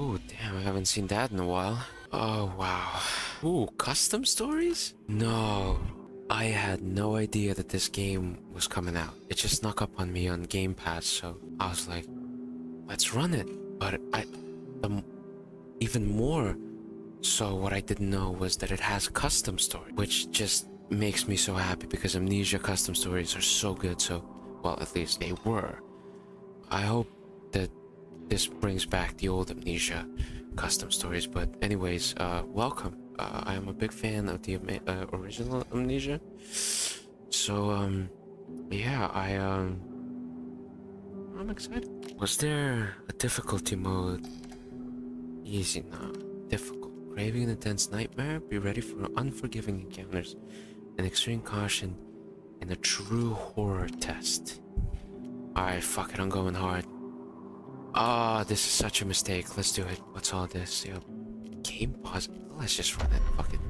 Oh, damn, I haven't seen that in a while. Oh, wow. Ooh, custom stories? No. I had no idea that this game was coming out. It just snuck up on me on Game Pass, so I was like, let's run it. But I, um, even more so what I didn't know was that it has custom story, which just makes me so happy because Amnesia custom stories are so good. So, well, at least they were. I hope that this brings back the old Amnesia custom stories. But anyways, uh, welcome. Uh, I am a big fan of the uh, original Amnesia. So, um, yeah, I, um, I'm excited. Was there a difficulty mode? Easy now. Difficult. Craving an intense nightmare? Be ready for unforgiving encounters and extreme caution and a true horror test. Alright, fuck it, I'm going hard. Ah, oh, this is such a mistake. Let's do it. What's all this? Yep. Game pause. Let's just run it. Fuck it.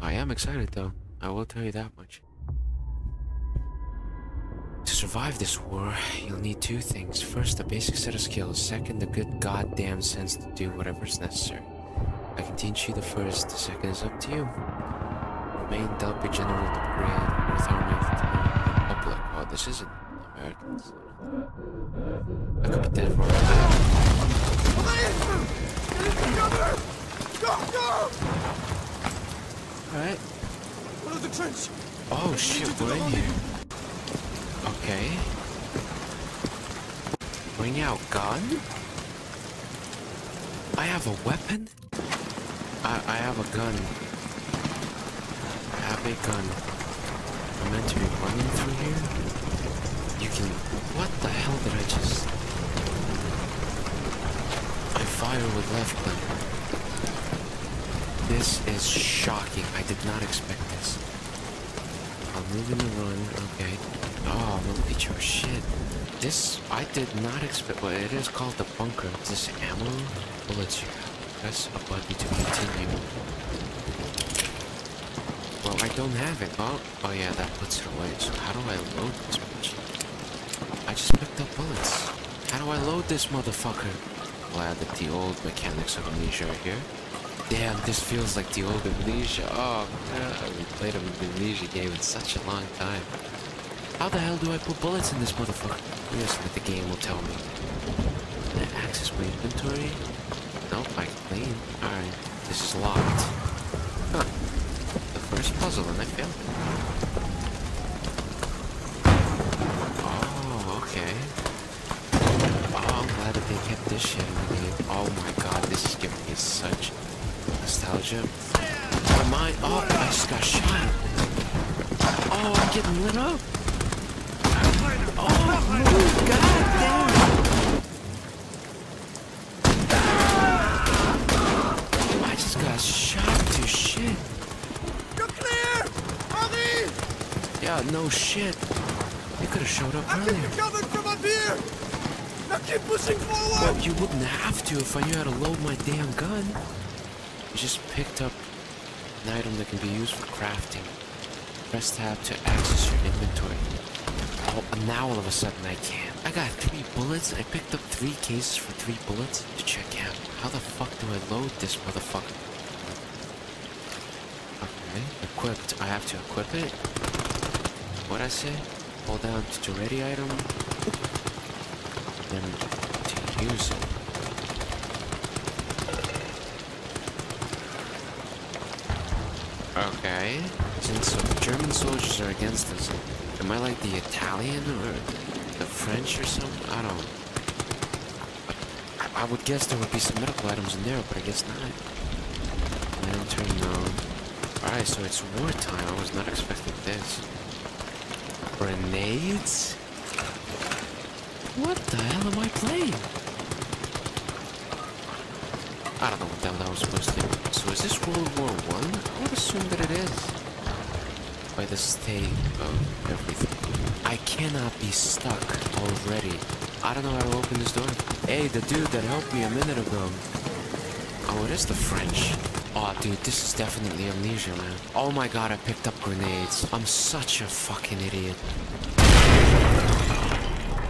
I, am excited though. I will tell you that much. To survive this war, you'll need two things. First, a basic set of skills. Second, a good goddamn sense to do whatever's necessary. I can teach you the first, the second is up to you. Main Delphi General Brigade with Army of the Republic. Oh, this isn't Americans. I could be dead for it. Go, go! Alright. What of the trench? Oh shit, we're in here. Okay. Bring out gun? I have a weapon? I, I have a gun. I have a gun. I'm meant to be running through here? You can... What the hell did I just... I fire with left click. This is shocking. I did not expect this. I'm moving to run. Okay. Oh, look at your shit. This, I did not expect, well, it is called the bunker. Is this ammo? Bullets you have. Press a button to continue. Well, I don't have it. Oh, oh yeah, that puts it away. So how do I load this much? I just picked up bullets. How do I load this motherfucker? Glad that the old mechanics of Amnesia are here. Damn, this feels like the old Amnesia. Oh, I haven't played an Amnesia game in such a long time. How the hell do I put bullets in this motherfucker? Listen, that the game will tell me. Can I access my inventory? Nope, I can clean. Alright, this is locked. Huh. The first puzzle, and I failed. Nostalgia. My mind. Oh, I just got shot. Oh, I'm getting lit up. Oh, move, god damn. I just got shot to shit. You're clear! Henri! Yeah, no shit. You could have showed up I can earlier. be covered from up here! Now keep pushing forward! Well, you wouldn't have to if I knew how to load my damn gun. Just picked up an item that can be used for crafting. Press tab to access your inventory. Oh, now all of a sudden I can't. I got three bullets. I picked up three cases for three bullets to check out. How the fuck do I load this motherfucker? Okay, equipped. I have to equip it. What I say? Hold down to ready item. Then to use it. Okay. Since the German soldiers are against us, am I like the Italian or the French or something? I don't. I, I would guess there would be some medical items in there, but I guess not. Lantern, no. Alright, so it's wartime. I was not expecting this. Grenades? What the hell am I playing? I don't know what the hell that was supposed to do. So is this World War One? I? I would assume that it is. By the state of everything. I cannot be stuck already. I don't know how to open this door. Hey, the dude that helped me a minute ago. Oh, it is the French. Oh, dude, this is definitely amnesia, man. Oh my god, I picked up grenades. I'm such a fucking idiot.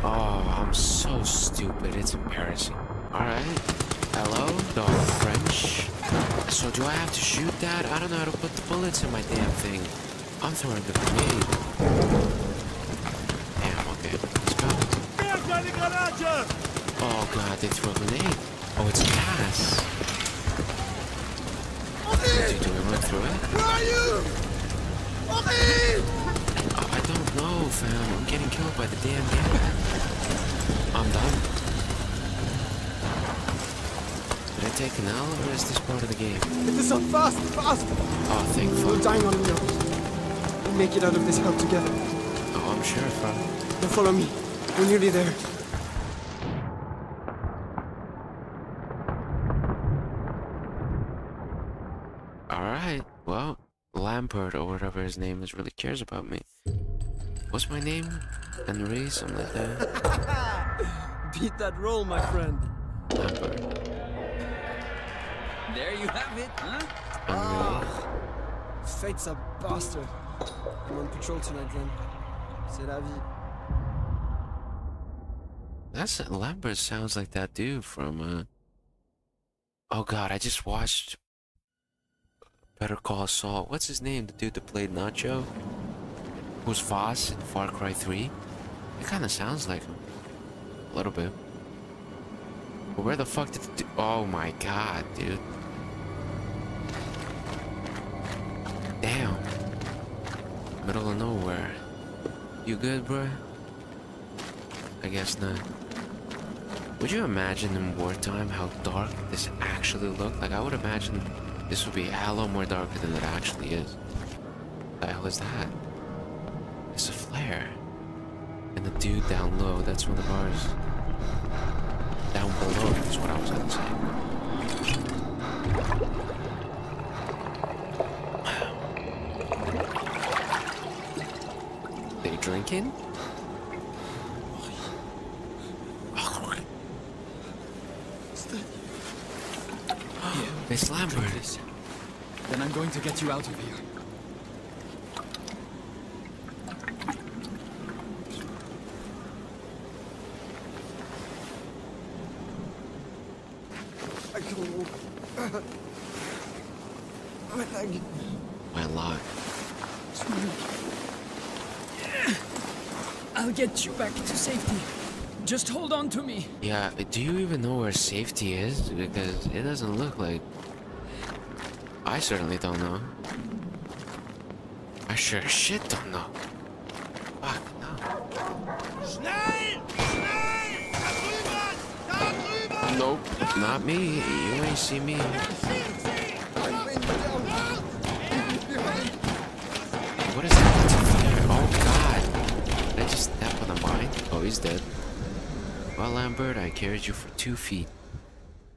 Oh, I'm so stupid. stupid. It's embarrassing. Alright. Dog French. So do I have to shoot that? I don't know how to put the bullets in my damn thing. I'm throwing the grenade. Damn, okay. Di granate! Oh god, they threw a grenade. Oh, it's gas. Henri! Do we run through it? Where are you? Oh, I don't know, fam. I'm getting killed by the damn gas. I'm done. Did I take an L or is this part of the game? Get this up fast, fast! Oh, thank We're fuck. dying on the others. We'll make it out of this hell together. Oh, I'm sure, fam. Now follow me. We're nearly there. Alright, well, Lampard or whatever his name is really cares about me. What's my name? Henry, something like that. Beat that roll, my friend. Lambert. There you have it, huh? Henry. Fate's a bastard. I'm on patrol tonight then. C'est la vie. That's Lambert sounds like that dude from uh Oh god, I just watched Better Call Saul. What's his name? The dude that played Nacho? Who's Vaas in Far Cry 3? It kinda sounds like him. A little bit. But where the fuck did the Oh my god, dude. Damn. Middle of nowhere. You good, bruh? I guess not. Would you imagine in wartime how dark this actually looked? Like, I would imagine this would be a lot more darker than it actually is. What the hell is that? It's a flare. And the dude down low, that's one of ours. Down below is what I was gonna say. Drinking? Miss Lambert. Then I'm going to get you out of here. I can't walk. My leg. My lock. I'll get you back to safety. Just hold on to me. Yeah, do you even know where safety is? Because it doesn't look like. I certainly don't know. I sure as shit don't know. Fuck, no. Schnell! Schnell! Da drüben! Da drüben! Nope, not me. You ain't see me. What is that? That's a flare. Oh god. Did I just step on the mine? Oh, he's dead. Well, Lambert, I carried you for two feet.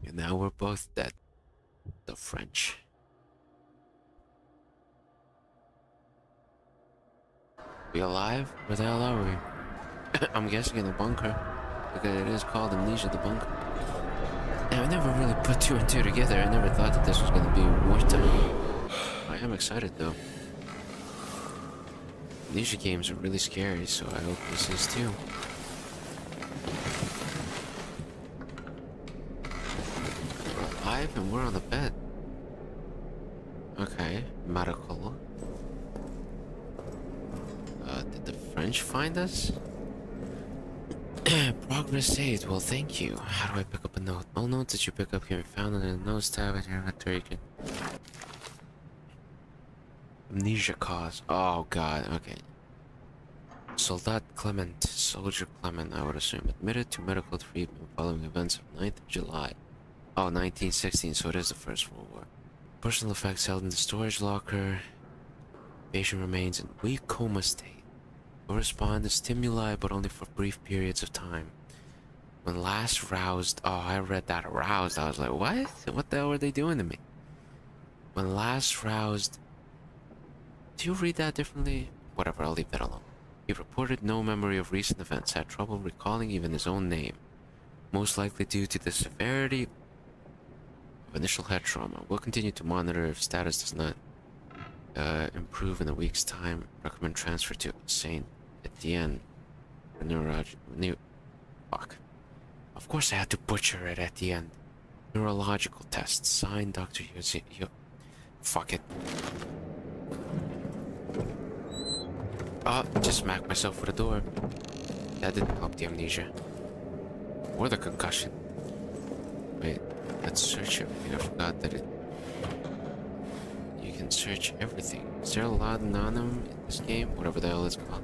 And now we're both dead. The French. We alive? Where the hell are we? I'm guessing in the bunker. Because it is called Amnesia the Bunker. Yeah, I never really put two and two together. I never thought that this was gonna be wartime. I am excited though. Amnesia games are really scary, so I hope this is too. Alive and we're on the bed. Okay, medical. Uh, did the French find us? Progress saved. Well, thank you. How do I pick up a note? All notes that you pick up can be found in the notes tab in your inventory. Amnesia cause. Oh god. Okay. Soldat Clement, Soldier Clement, I would assume, admitted to medical treatment following events of 9th of July. Oh, 1916, so it is the First World War. Personal effects held in the storage locker. Patient remains in weak coma state. Will respond to stimuli, but only for brief periods of time. When last roused, oh, I read that aroused. I was like, what? What the hell were they doing to me? When last roused, do you read that differently? Whatever, I'll leave that alone. He reported no memory of recent events, had trouble recalling even his own name. Most likely due to the severity of initial head trauma. We'll continue to monitor if status does not uh, improve in a week's time. Recommend transfer to Saint Etienne for neu- fuck. Of course I had to butcher it at the end. Neurological test. Signed Dr. Yuzi. Yo. Fuck it. Oh, just smacked myself with a door. That didn't help the amnesia. Or the concussion. Wait, let's search everything. I forgot that it... You can search everything. Is there a laudanum in this game? Whatever the hell it's called.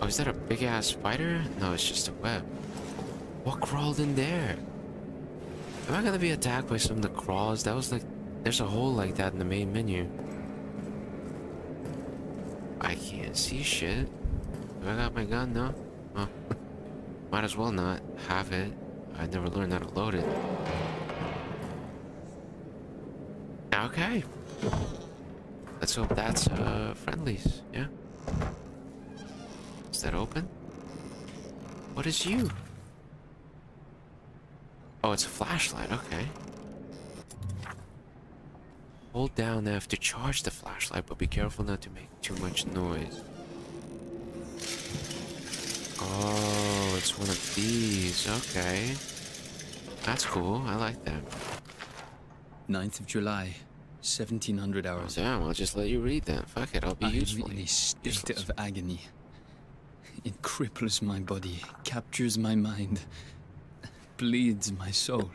Oh, is that a big ass spider? No, it's just a web. What crawled in there? Am I gonna be attacked by some of the crawls? That was like... There's a hole like that in the main menu. I can't see shit. Have I got my gun? No? Oh. Might as well not have it. I never learned how to load it. Okay. Let's hope that's uh friendlies, yeah? Is that open? What is you? Oh, it's a flashlight, okay. Hold down F to charge the but be careful not to make too much noise. Oh, it's one of these. Okay. That's cool. I like that. 9th of July, 1700 hours. Damn, I'll just let you read that. Fuck it, I'll be I useful. in a state Useless. of agony. It cripples my body, captures my mind, bleeds my soul.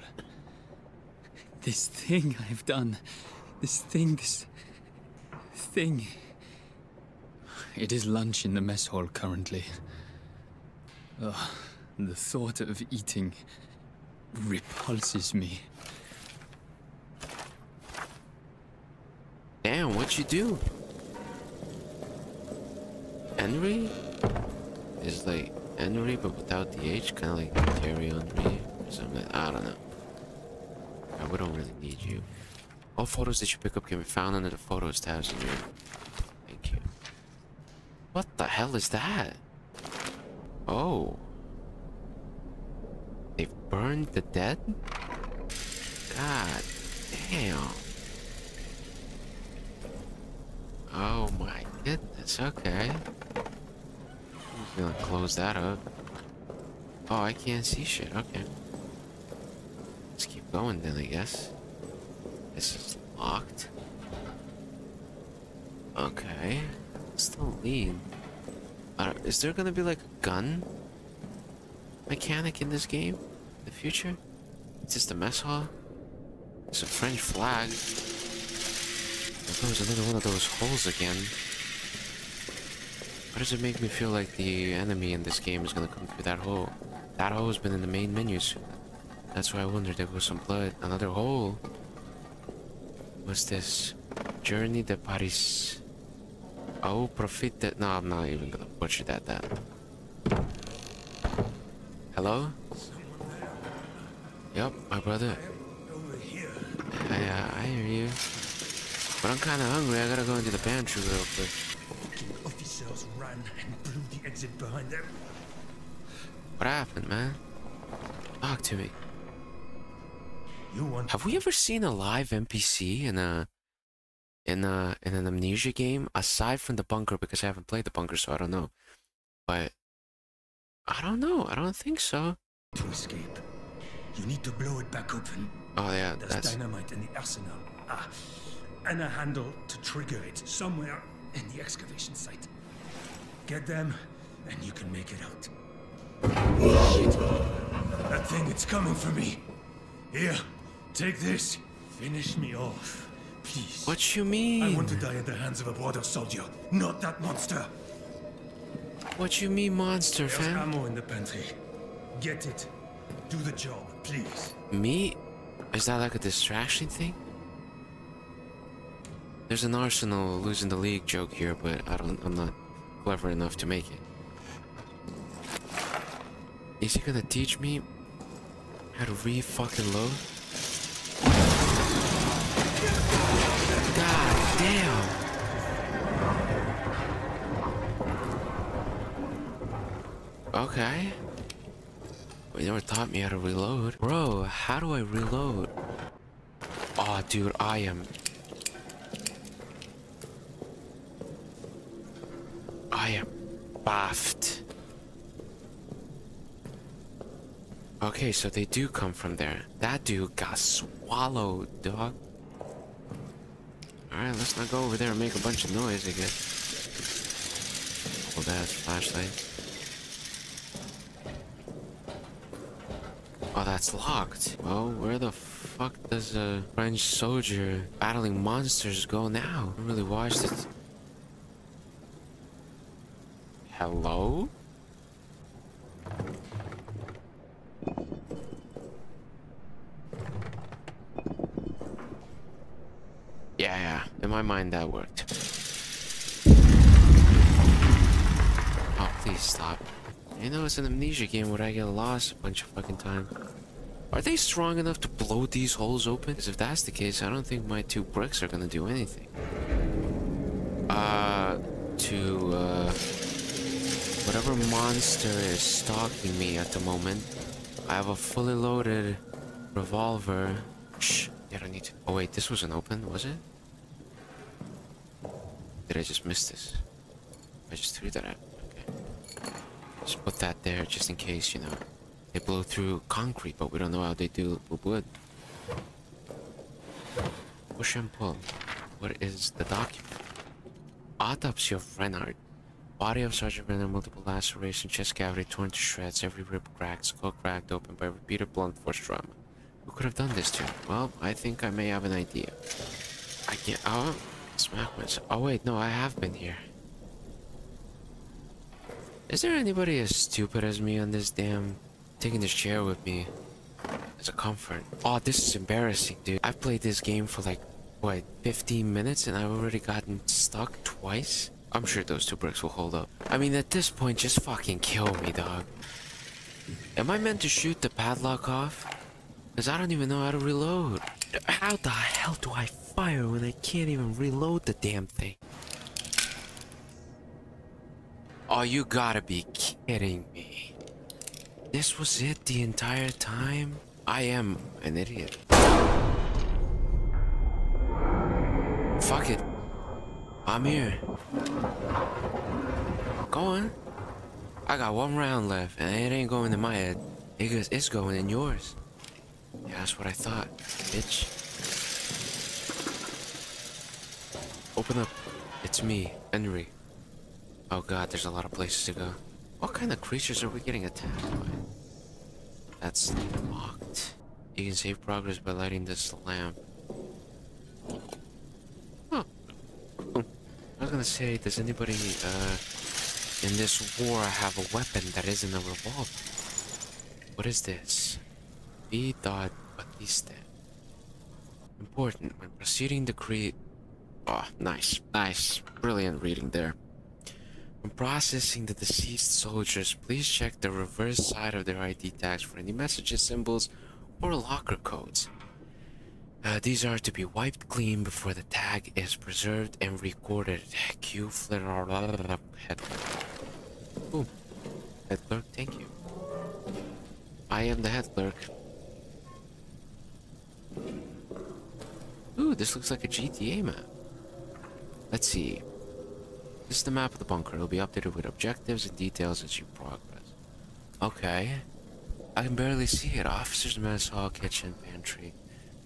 This thing I've done, this thing, this thing. It is lunch in the mess hall currently. Ugh, the thought of eating repulses me. Damn, what'd you do? Henry? Is like Henry, but without the H, kind of like Terry Henry or something. I don't know. I we don't really need you. All photos that you pick up can be found under the photos tabs in your. Thank you. What the hell is that? Oh. They've burned the dead? God damn. Oh my goodness, okay. I'm gonna close that up. Oh, I can't see shit, okay. Let's keep going then, I guess. This is locked. Okay. Still lead. Uh, is there gonna be like a gun mechanic in this game? In the future? Is this the mess hall? It's a French flag. There goes another one of those holes again. Why does it make me feel like the enemy in this game is gonna come through that hole? That hole has been in the main menus. That's why I wondered there was some blood. Another hole. What's this? Journey de Paris. Oh, profit that. No, I'm not even gonna butcher that. That. Hello? Yep, my brother. I, uh, I hear you. But I'm kinda hungry. I gotta go into the pantry real quick. Officers ran and blew the exit behind them. What happened, man? Talk to me. Have we ever seen a live NPC in a in a in an amnesia game aside from the bunker? Because I haven't played the bunker, so I don't know. But I don't know. I don't think so. to escape. You need to blow it back open. Oh yeah, There's that's dynamite in the arsenal. Ah, and a handle to trigger it somewhere in the excavation site. Get them, and you can make it out. Shit. That thing, it's coming for me. Here, take this. Finish me off, please. what you mean? I want to die at the hands of a border soldier, not that monster. What you mean, monster There's fam? ammo in the pantry. Get it. Do the job, please. Me? Is that like a distraction thing? There's an Arsenal losing the league joke here, but I don't. I'm not clever enough to make it. Is he gonna teach me how to re fucking load? Okay. We never taught me how to reload. Bro, how do I reload? Oh, dude, I am... I am baffed. Okay, so they do come from there. That dude got swallowed, dog. Alright, let's not go over there and make a bunch of noise, I guess. Oh, that's flashlight. That's locked. Well, where the fuck does a French soldier battling monsters go now? I really watched it. Hello? Yeah, yeah. In my mind, that worked. Oh, please stop. You know it's an amnesia game where I get lost a bunch of fucking time. Are they strong enough to blow these holes open? Because if that's the case, I don't think my two bricks are gonna do anything. Uh, to, uh, whatever monster is stalking me at the moment, I have a fully loaded revolver. Shh, I don't need to. Oh wait, this wasn't open, was it? Did I just miss this? I just threw that out. Okay. Just put that there just in case, you know. They blow through concrete, but we don't know how they do with wood. Push and pull. What is the document? Autopsy of Renard. Body of Sergeant Renard, multiple lacerations, chest cavity torn to shreds, every rib cracked, skull cracked open by repeated blunt force trauma. Who could have done this to? Well, I think I may have an idea. I can't. Oh, smack myself. Oh, wait, no, I have been here. Is there anybody as stupid as me on this damn taking this chair with me as a comfort? Oh, this is embarrassing, dude. I've played this game for like, what, 15 minutes and I've already gotten stuck twice? I'm sure those two bricks will hold up. I mean, at this point, just fucking kill me, dog. Am I meant to shoot the padlock off? Because I don't even know how to reload. How the hell do I fire when I can't even reload the damn thing? Oh, you gotta be kidding me. This was it the entire time? I am an idiot. Fuck it. I'm here. Go on. I got one round left, and it ain't going in my head. It goes, it's going in yours. Yeah, that's what I thought, bitch. Open up. It's me, Henry. Oh god, there's a lot of places to go. What kind of creatures are we getting attacked by? That's locked. You can save progress by lighting this lamp. Oh. I was gonna say, does anybody, uh, in this war have a weapon that isn't a revolver? What is this? Dot Batista. Important when proceeding to create. Oh, nice, nice, brilliant reading there. When processing the deceased soldiers, please check the reverse side of their ID tags for any messages, symbols, or locker codes. Uh, these are to be wiped clean before the tag is preserved and recorded. Q flitter head. Ooh, head clerk, thank you. I am the head clerk. Ooh, this looks like a GTA map. Let's see. This is the map of the bunker. It'll be updated with objectives and details as you progress. Okay. I can barely see it. Officer's mess hall, kitchen, pantry.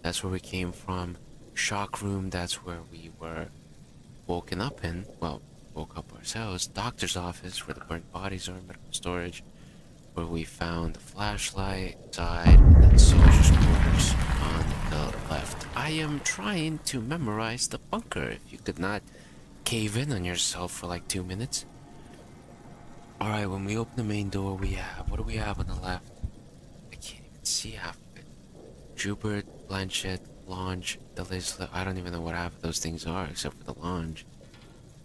That's where we came from. Shock room, that's where we were woken up in. Well, woke up ourselves. Doctor's office, where the burnt bodies are, medical storage, where we found the flashlight, side, and then soldier's quarters on the left. I am trying to memorize the bunker. If you could not cave in on yourself for like two minutes. Alright, when we open the main door, we have. What do we have on the left? I can't even see half of it. Jupiter, Blanchett, Launch, the Lisla. I don't even know what half of those things are except for the Launch.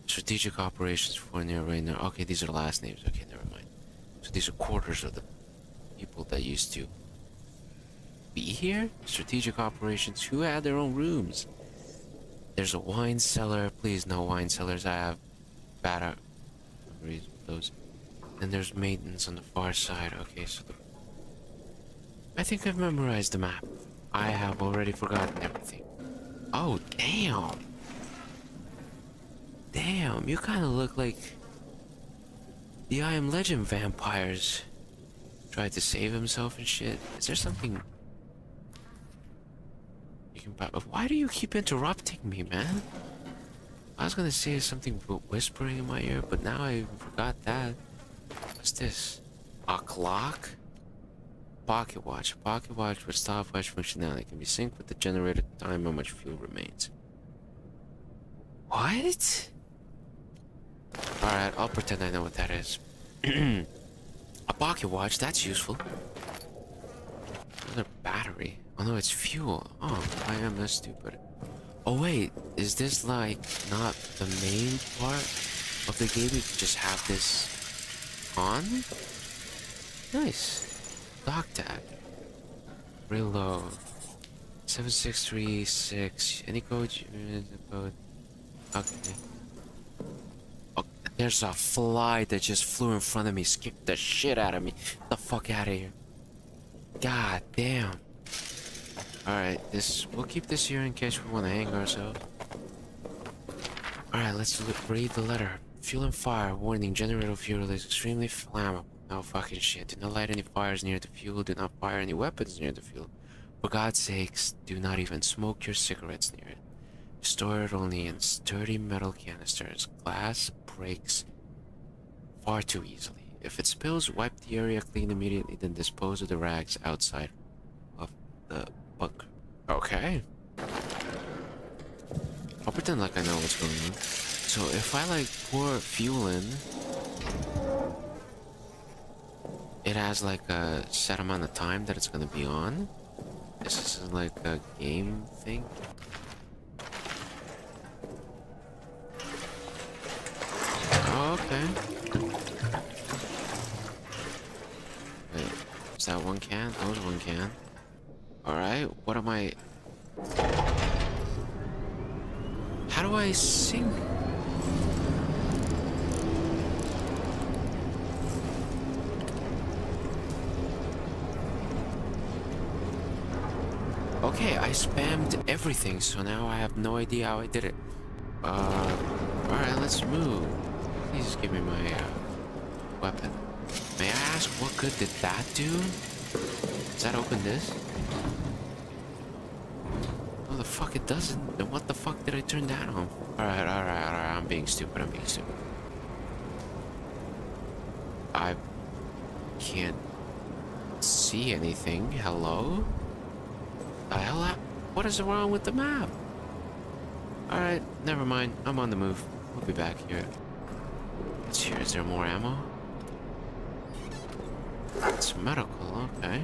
Strategic Operations Fournier Rainer. Okay, these are last names. Okay, never mind. So these are quarters of the people that used to be here? Strategic Operations. Who had their own rooms? There's a wine cellar. Please, no wine cellars. I have bad memories of those. And there's maintenance on the far side. Okay, so the... I think I've memorized the map. I have already forgotten everything. Oh, damn. Damn, you kind of look like the I Am Legend vampires. tried to save himself and shit. Is there something you can buy? Why do you keep interrupting me, man? I was gonna say something whispering in my ear, but now I forgot that. What's this? A clock? Pocket watch. Pocket watch with stopwatch functionality can be synced with the generated time how much fuel remains. What? Alright, I'll pretend I know what that is. A pocket watch, that's useful. Another battery. Oh no, it's fuel. Oh, I am that stupid. Oh wait, is this like not the main part of the game? You just have this on? Nice. Dock tag. Reload. 7636. Any code? Code. Okay. Oh, there's a fly that just flew in front of me, skipped the shit out of me. Get the fuck out of here. God damn. Alright, this we'll keep this here in case we want to hang ourselves. Alright, let's read the letter. Fuel and fire. Warning, generator fuel is extremely flammable. No fucking shit. Do not light any fires near the fuel. Do not fire any weapons near the fuel. For God's sakes, do not even smoke your cigarettes near it. Store it only in sturdy metal canisters. Glass breaks far too easily. If it spills, wipe the area clean immediately, then dispose of the rags outside of the Okay. I'll pretend like I know what's going on. So if I like pour fuel in, it has like a set amount of time that it's gonna be on. This is like a game thing. Okay. Wait, is that one can? Oh, that was one can. Alright, what am I... How do I sing? Okay, I spammed everything, so now I have no idea how I did it. Uh, alright, let's move. Please give me my uh, weapon. May I ask what good did that do? Does that open this? Fuck it doesn't. Then what the fuck did I turn that on? Alright, alright, alright. I'm being stupid. I'm being stupid. I can't see anything. Hello? The hell? What is wrong with the map? Alright, never mind. I'm on the move. We'll be back here. Let's hear. Is there more ammo? It's medical, okay.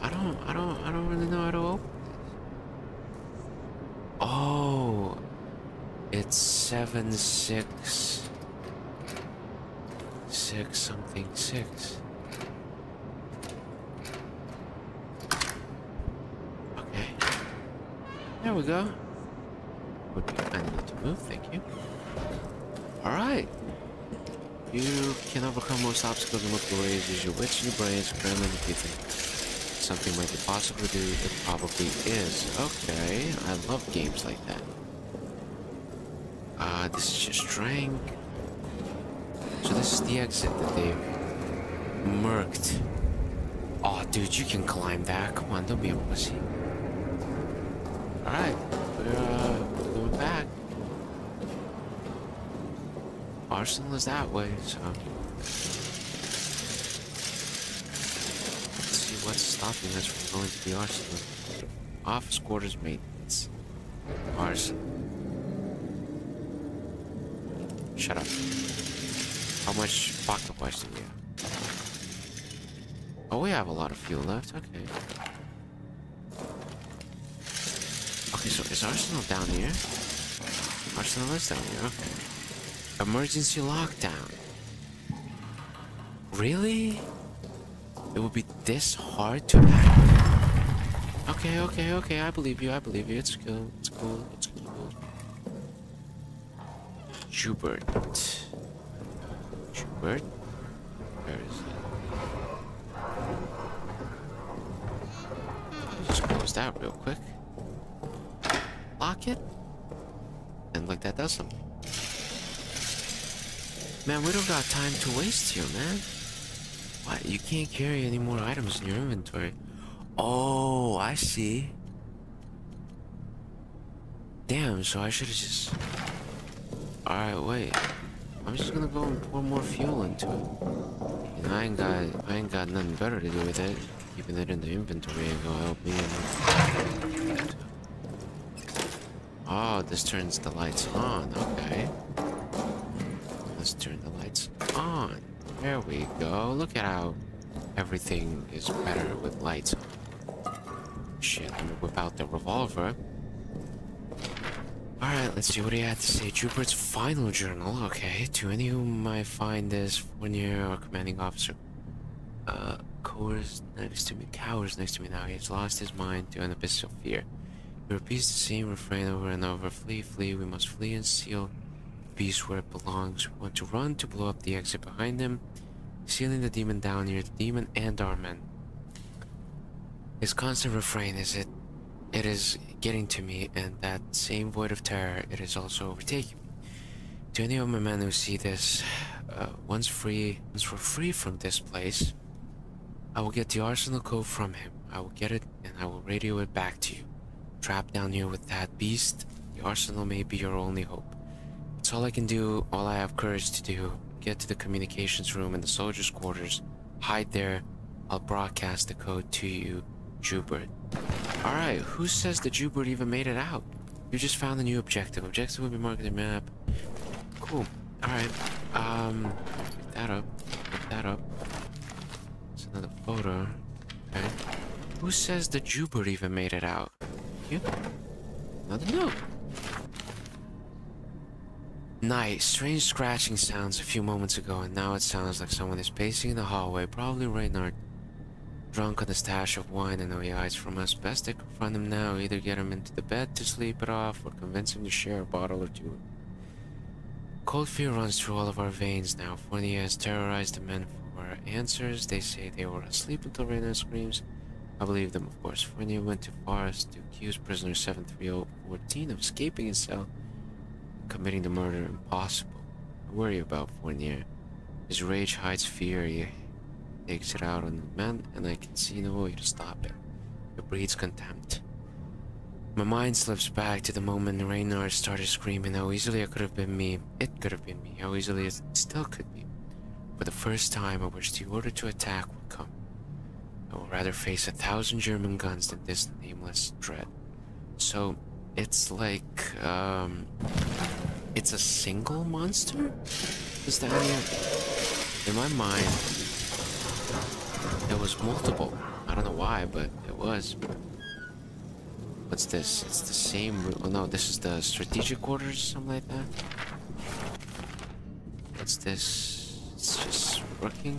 I don't, I don't, I don't really know how to open this. Oh, it's seven six six something six. Okay, there we go. Would be kind enough to move, thank you. All right. You can overcome most obstacles in multiple ways. Use your wits and your brains. Experiment if you think something be possible to do. It probably is. Okay, I love games like that. Uh, this is just drink. So this is the exit that they've murked. Oh, dude, you can climb that. Come on, don't be a pussy. Alright, we're, uh, going back. Arsenal is that way, so... Let's see what's stopping us from going to the arsenal. Office quarters maintenance. Arsenal. Shut up. How much pocket watch do we have? Oh, we have a lot of fuel left. Okay. Okay, so is Arsenal down here? Arsenal is down here. Okay. Emergency lockdown. Really? It would be this hard to hack? Okay, okay, okay. I believe you. I believe you. It's cool. It's cool. It's cool. Schubert. Schubert? Where is it? Just close that real quick. Lock it. And like that does something. Man, we don't got time to waste here, man. What? You can't carry any more items in your inventory. Oh, I see. Damn, so I should have just... Alright, wait. I'm just gonna go and pour more fuel into it. Know, I ain't got, I ain't got nothing better to do with it. Keeping it in the inventory ain't gonna help me. Oh, this turns the lights on. Okay. Let's turn the lights on. There we go. Look at how everything is better with lights on. Shit, let me whip out the revolver. Alright, let's see what he had to say. Jubert's final journal. Okay, to any whom I find this Fournier or commanding officer uh, cowers next to me, cowers next to me now. He has lost his mind to an abyss of fear. He repeats the same refrain over and over. Flee, flee, we must flee and seal beast where it belongs. We want to run to blow up the exit behind him, sealing the demon down near the demon and our men. His constant refrain is it it is getting to me, and that same void of terror, it is also overtaking me. To any of my men who see this, uh, once free, once we're free from this place, I will get the arsenal code from him. I will get it, and I will radio it back to you. Trapped down here with that beast, the arsenal may be your only hope. It's all I can do, all I have courage to do. Get to the communications room in the soldiers' quarters, hide there. I'll broadcast the code to you, Jubert. Alright, who says the Jubert even made it out? You just found the new objective. Objective will be marked on the map. Cool. Alright. Um pick that up. Pick that up. It's another photo. Okay. Who says the Jubert even made it out? You? Another note. Night. Strange scratching sounds a few moments ago, and now it sounds like someone is pacing in the hallway. Probably Renard. Drunk on a stash of wine and hides from us. Best to confront him now. Either get him into the bed to sleep it off, or convince him to share a bottle or two. Cold fear runs through all of our veins now. Fournier has terrorized the men for answers. They say they were asleep until Renard screams. I believe them, of course. Fournier went too far as to accuse prisoner 73014 of escaping his cell committing the murder impossible. I worry about Fournier. His rage hides fear. He takes it out on the men, and I can see no way to stop it. It breeds contempt. My mind slips back to the moment Renard started screaming how easily it could have been me. It could have been me. How easily it still could be. For the first time, I wish the order to attack would come. I would rather face a thousand German guns than this nameless dread. So, it's like, um... It's a single monster? Is that? In my mind, it was multiple. I don't know why, but it was. What's this? It's the same... Oh no, this is the strategic orders, something like that. What's this? It's just working.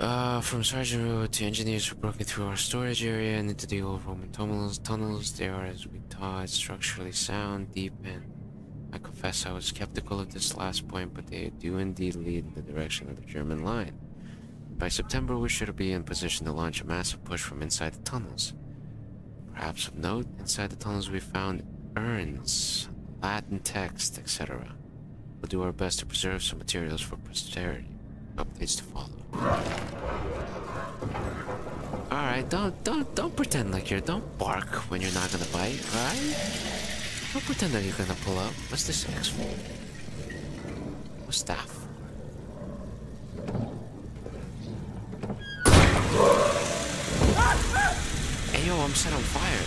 Uh, from Sergeant Road to engineers who broken through our storage area and into the old Roman tunnels. Tunnels, they are, as we thought, structurally sound, deep, and I confess I was skeptical of this last point, but they do indeed lead in the direction of the German line. By September, we should be in position to launch a massive push from inside the tunnels. Perhaps of note, inside the tunnels we found urns, Latin text, etc. We'll do our best to preserve some materials for posterity. Updates to follow. Alright, don't don't don't pretend like you're don't bark when you're not gonna bite, alright? Don't pretend that you're gonna pull up. What's this X for? A staff. Hey yo, I'm set on fire.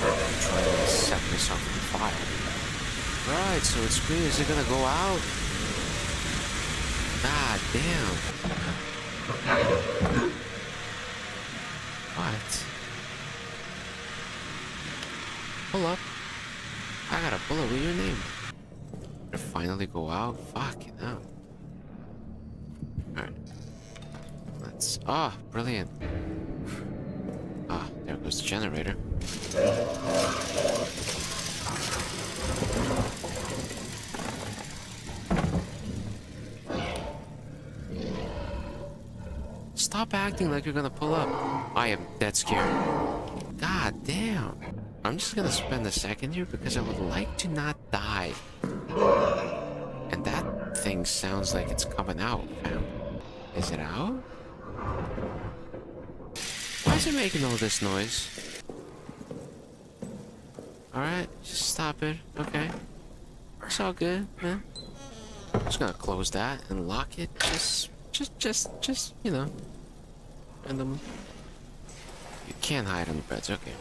I'm trying to set myself on fire. Right, so it's green. Is it gonna go out? God damn. What? Pull up. I got a bullet with your name. It finally go out? Fucking hell. Alright. Let's. Ah, oh, brilliant. Ah, there goes the generator. Stop acting like you're gonna pull up. I am dead scared. God damn. I'm just gonna spend a second here because I would like to not die. And that thing sounds like it's coming out, fam. Is it out? Why is it making all this noise? Alright, just stop it. Okay. It's all good, man. I'm just gonna close that and lock it. Just, just, just, just, you know. Random. You can't hide on the beds, okay.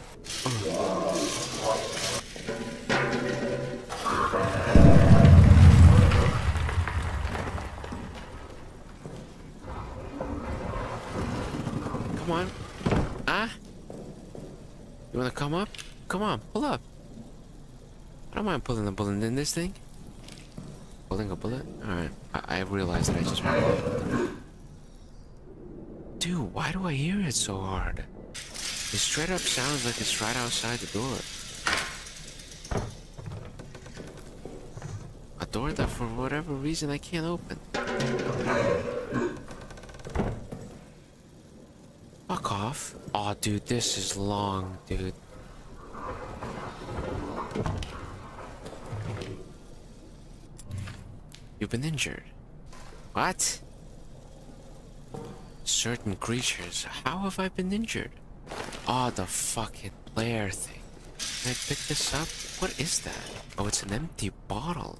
Come on. Ah? You wanna come up? Come on, pull up. I don't mind pulling a bullet in this thing. Pulling a bullet? Alright. I, I realized that I just Dude, why do I hear it so hard? It straight up sounds like it's right outside the door. A door that for whatever reason I can't open. Fuck off. Oh, dude, this is long, dude. You've been injured. What? Certain creatures. How have I been injured? Oh, the fucking player thing. Can I pick this up? What is that? Oh, it's an empty bottle.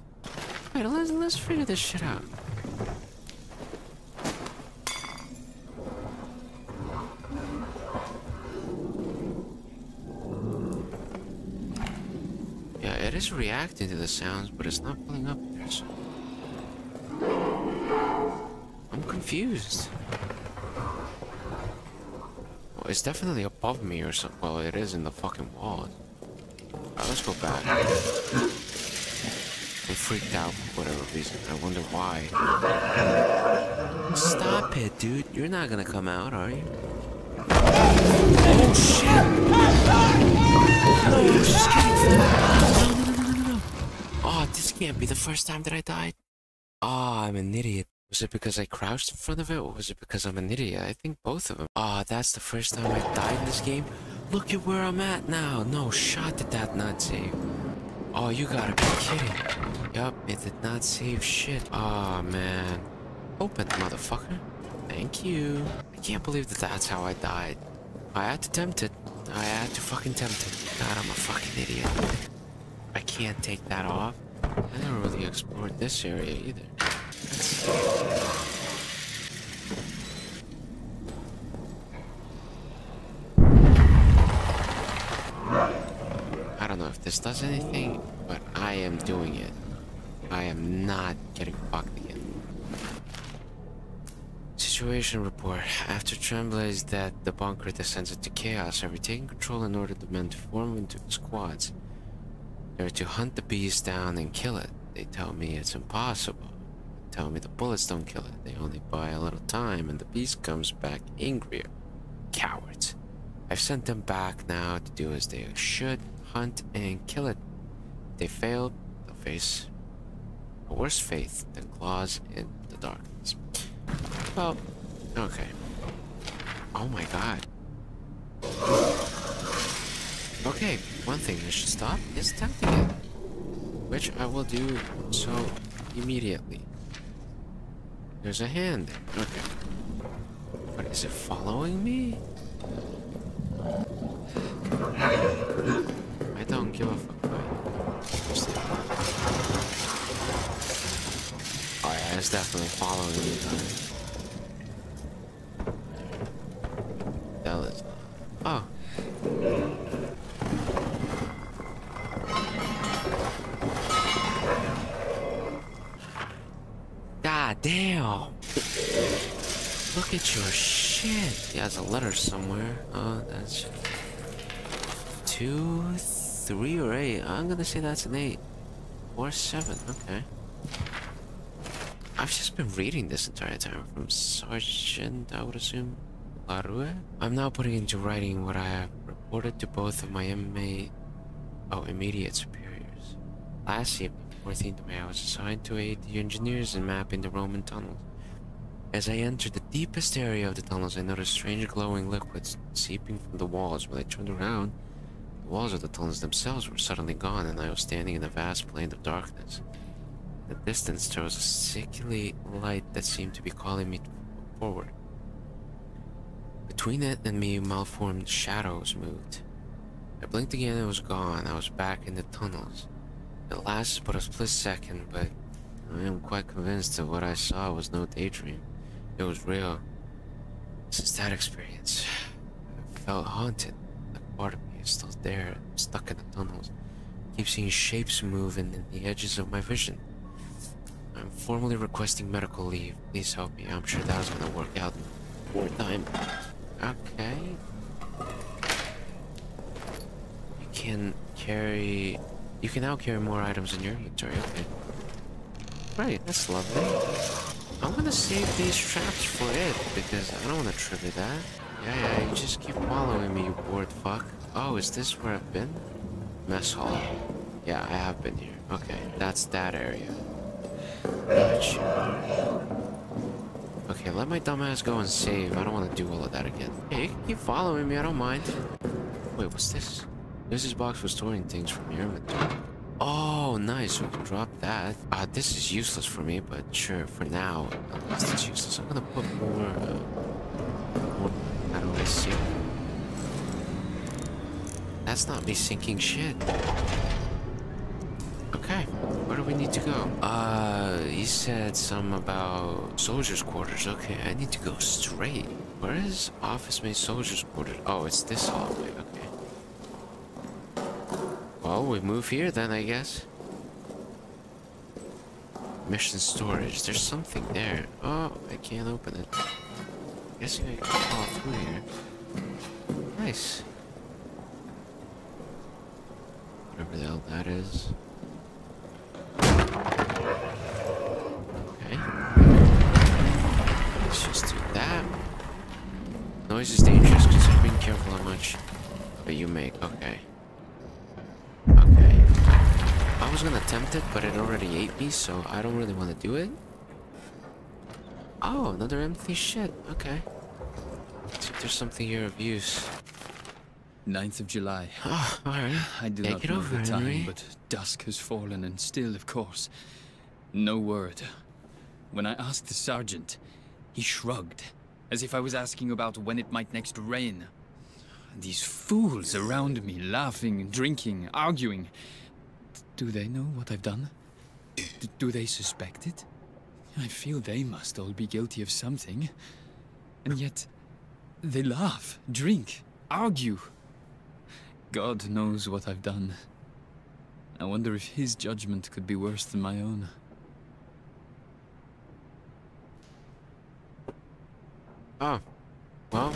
Wait, let's, let's figure this shit out. Yeah, it is reacting to the sounds, but it's not pulling up there, so... I'm confused. It's definitely above me or something. Well, it is in the fucking wall. Alright, let's go back. I'm freaked out for whatever reason. I wonder why. Stop it, dude. You're not gonna come out, are you? Oh, shit! No, just kidding. No, no, no, no, no, no. Oh, this can't be the first time that I died. Oh, I'm an idiot. Was it because I crouched in front of it, or was it because I'm an idiot? I think both of them. Ah, oh, that's the first time I've died in this game. Look at where I'm at now. No shot did that not save. Oh, you gotta be kidding. Yup, it did not save shit. Oh, man. Open, motherfucker. Thank you. I can't believe that that's how I died. I had to tempt it. I had to fucking tempt it. God, I'm a fucking idiot. I can't take that off. I never really explored this area either. I don't know if this does anything, but I am doing it. I am not getting fucked again. Situation report. After Tremblay's death, the bunker descends into chaos. Have taken control and ordered the men to form into squads. They're to hunt the beast down and kill it. They tell me it's impossible. Tell me the bullets don't kill it. They only buy a little time and the beast comes back angrier. Cowards. I've sent them back now to do as they should, hunt and kill it. They fail, they'll face a worse fate than claws in the darkness. Well, okay. Oh my god. Okay, one thing I should stop is tempting it. Which I will do so immediately. There's a hand there. Okay. But is it following me? I don't give a fuck. Yeah, it's definitely following me. That is. Oh. God damn. Your shit. He has a letter somewhere. Oh, that's two, three, or eight. I'm gonna say that's an eight. Or seven, okay. I've just been reading this entire time from Sergeant, I would assume, Larue. I'm now putting into writing what I have reported to both of my MA, oh, immediate superiors. Last evening, 14th May, I was assigned to aid the engineers in mapping the Roman tunnels. As I entered the deepest area of the tunnels, I noticed strange glowing liquids seeping from the walls. When I turned around, the walls of the tunnels themselves were suddenly gone, and I was standing in a vast plain of darkness. In the distance, there was a sickly light that seemed to be calling me forward. Between it and me, malformed shadows moved. I blinked again and it was gone. I was back in the tunnels. It lasted but a split second, but I am quite convinced that what I saw was no daydream. It was real. Since that experience, I felt haunted. Like part of me is still there, stuck in the tunnels. keep seeing shapes move in the edges of my vision. I'm formally requesting medical leave. Please help me. I'm sure that was gonna work out in more time. Okay. You can carry... You can now carry more items in your inventory. Okay. Right, that's lovely. I'm gonna save these traps for it, because I don't want to trigger that. Yeah, yeah, you just keep following me, you bored fuck. Oh, is this where I've been? Mess hall. Yeah, I have been here. Okay, that's that area. Gotcha. Okay, let my dumbass go and save. I don't want to do all of that again. Hey, you keep following me, I don't mind. Wait, what's this? This is box for storing things from your inventory. Oh, nice. We can drop that. Uh, this is useless for me, but sure, for now, least it's useless. I'm gonna put more, uh, more, how do I see? That's not me sinking shit. Okay, where do we need to go? Uh, he said some about soldiers' quarters. Okay, I need to go straight. Where is office mate soldiers' quarters? Oh, it's this hallway. Okay. Well, we move here then, I guess. Mission storage. There's something there. Oh, I can't open it. Guessing I can fall through here. Nice. Whatever the hell that is. Okay. Let's just do that. Noise is dangerous. because I've been careful how much but you make. Okay. I was gonna attempt it, but it already ate me, so I don't really want to do it. Oh, another empty shit. Okay. There's something here of use. 9th of July. Oh, alright. I do Take not it know over, the time, Henry. but dusk has fallen, and still, of course, no word. When I asked the sergeant, he shrugged, as if I was asking about when it might next rain. These fools around me, laughing, drinking, arguing. Do they know what I've done? D- do they suspect it? I feel they must all be guilty of something. And yet, they laugh, drink, argue. God knows what I've done. I wonder if his judgment could be worse than my own. Oh. Well,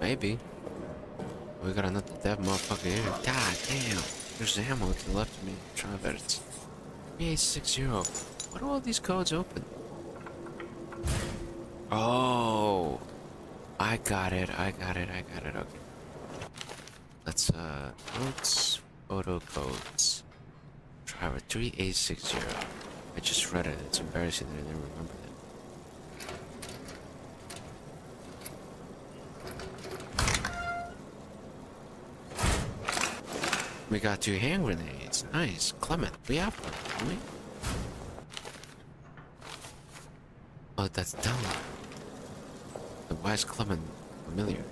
maybe. We got another dead motherfucker here. God damn. There's ammo to the left of me. Try that. It's 3860. What are all these codes open? Oh. I got it. I got it. I got it. Okay. Let's, uh, notes, photo codes. Driver 3860. I just read it. It's embarrassing that I didn't remember that. We got two hand grenades. Nice. Clement, we have one, don't we? Oh, that's. The why is Clement familiar?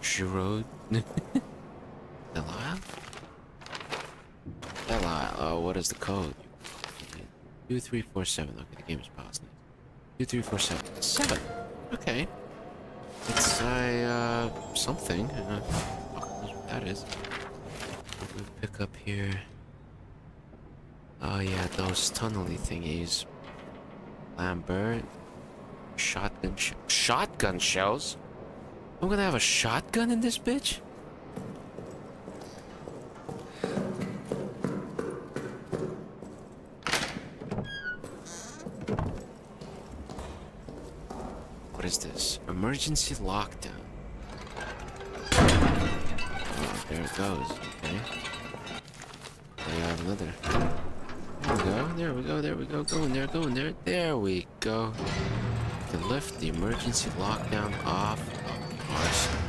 She rode. Della? Uh, what is the code? 2347. Okay, the game is paused. 2347. Seven. Okay. It's a, uh, something. Uh, that is. We pick up here? Oh yeah, those tunnely thingies. Lambert. Shotgun sh Shotgun shells? I'm gonna have a shotgun in this bitch? What is this? Emergency lockdown. It goes. Okay. Another. There we go. There we go. There we go. Going there. Going there. There we go. You can lift the emergency lockdown off of arsenal.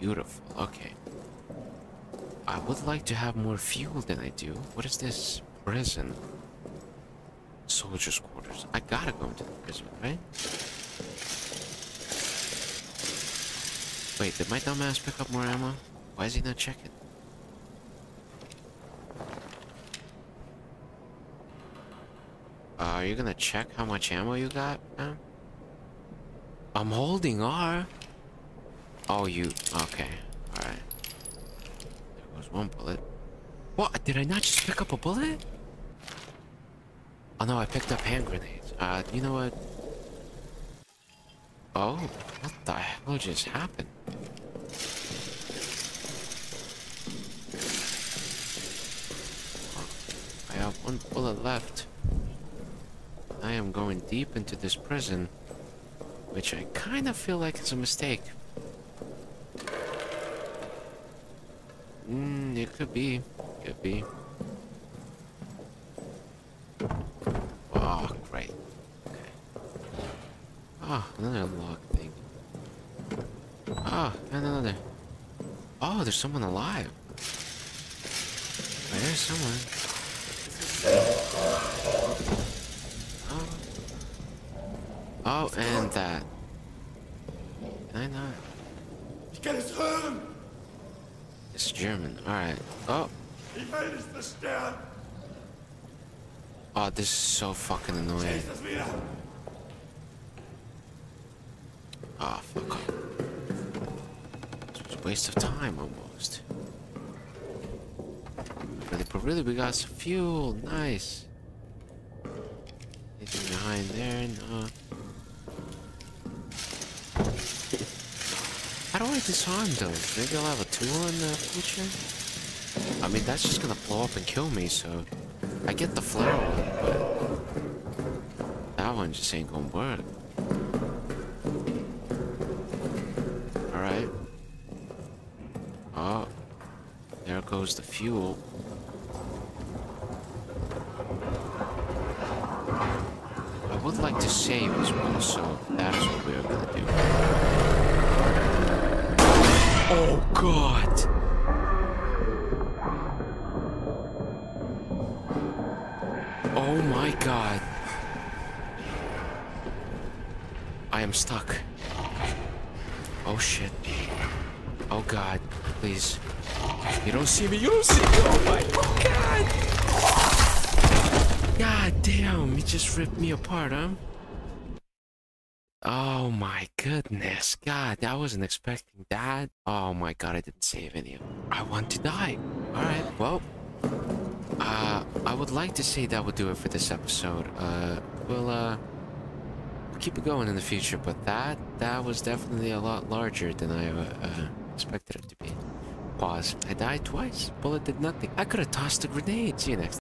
Beautiful. Okay. I would like to have more fuel than I do. What is this? prison. Soldiers' quarters. I gotta go into the prison, right? Wait, did my dumbass pick up more ammo? Why is he not checking? Uh, are you gonna check how much ammo you got, man? I'm holding R. Oh, you. Okay. Alright. There goes one bullet. What? Did I not just pick up a bullet? Oh no, I picked up hand grenades. Uh, you know what? Oh, what the hell just happened? I have one bullet left. I am going deep into this prison, which I kind of feel like is a mistake. Hmm, it could be. Could be. Oh, great. Okay. Oh, another lock thing. Oh, and another. Oh, there's someone alive. There's someone. Oh. Oh, and that. Can I not? Es hören! It's German. Alright. Oh. Ich will es zerstören! Oh, this is so fucking annoying. Ist das wieder? Oh, fuck off. Was a waste of time, Really, we got some fuel. Nice. Anything behind there? No. How do I disarm those? Maybe I'll have a tool in the future? I mean, that's just gonna blow up and kill me, so... I get the flower one, but... That one just ain't gonna work. Alright. Oh. There goes the fuel. I would like to save as well, so that is what we're gonna do. Oh god! Oh my god. I am stuck. Oh shit. Oh god, please. You don't see me, you don't see me! Oh my god! God damn, you just ripped me apart, huh? Oh my I wasn't expecting that. Oh my god, I didn't save any of them. I want to die. Alright, well. Uh, I would like to say that would do it for this episode. Uh, we'll, uh, we'll keep it going in the future, but that, that was definitely a lot larger than I, uh expected it to be. Pause. I died twice. Bullet did nothing. I could have tossed a grenade. See you next